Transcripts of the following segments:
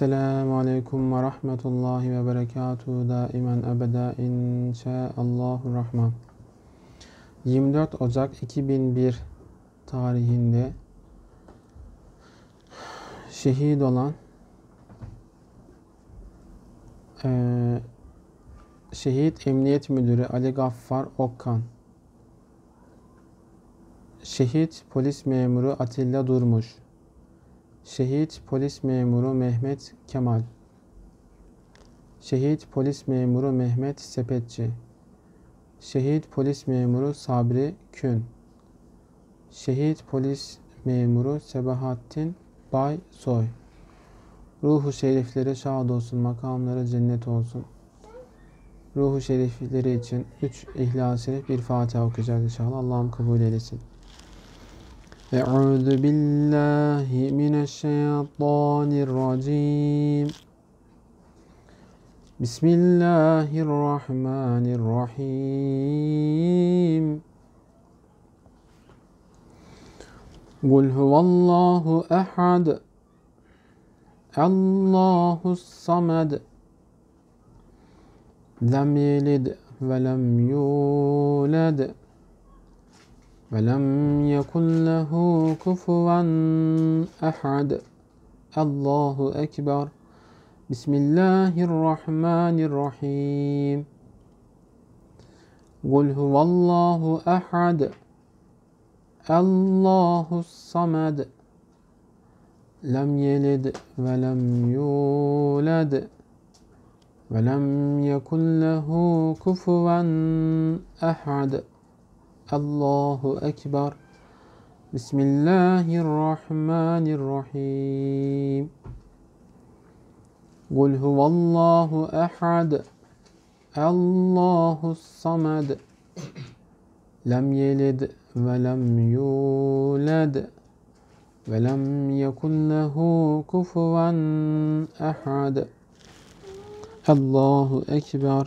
Selamun Aleyküm ve Rahmetullahi ve Berekatuhu daimen ebeda inşaallahu rahman. 24 Ocak 2001 tarihinde şehit olan eee, Şehit Emniyet Müdürü Ali Gaffar Okkan Şehit Polis Memuru Atilla Durmuş Şehit Polis Memuru Mehmet Kemal Şehit Polis Memuru Mehmet Sepetçi Şehit Polis Memuru Sabri Kün Şehit Polis Memuru Sebahattin Bay Soy Ruhu şerifleri şad olsun, makamları cennet olsun. Ruhu şerifleri için 3 İhlas-ı Şerif bir Fatiha okuyacağız inşallah. Allah'ım kabul eylesin. أعوذ بالله من الشيطان الرجيم. بسم الله الرحمن الرحيم. قل هو الله أحد الله الصمد لم يلد ولم يولد. ولم يكن له كفوا أحد الله أكبر بسم الله الرحمن الرحيم قل هو الله أحد الله الصمد لم يلد ولم يولد ولم يكن له كفوا أحد Allahu Ekber. Bismillahirrahmanirrahim. Kul huvallahu ehad. Allahu samad. Lem yelid ve lem yulad. Ve lem yekun lehu kufuven ehad. Allahu Ekber.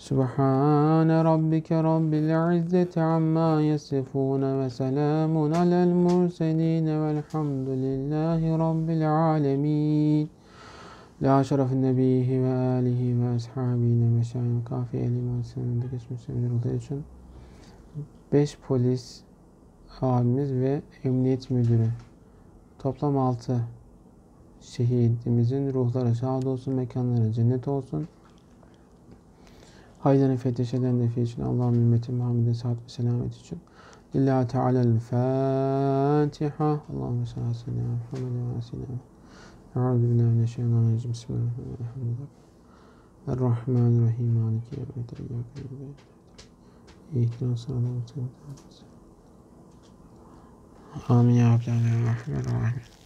سبحان ربك رب العزة عما يصفون وسلام على المرسلين والحمد لله رب العالمين La şerefin nebihi ve alihi ve ashabine ve şahin kafi eliman seninde geçmiş olduğu için 5 polis abimiz ve emniyet müdürü toplam 6 şehidimizin ruhları şad olsun, mekanları cennet olsun. Hayırların fetişeden defi için Allah'ın ümmeti Muhammed'e saat ve selamet için. Lillahi Teala'l Fatiha. Allahümme salli ala seyyidina Muhammed ve selam. Euzu billahi mineşşeytanirracim. Bismillahirrahmanirrahim. Errahmanirrahim. Maliki na'budu ve İhdina sıratal müstakîm. Amin ya Rabbi. Rahmanirrahim.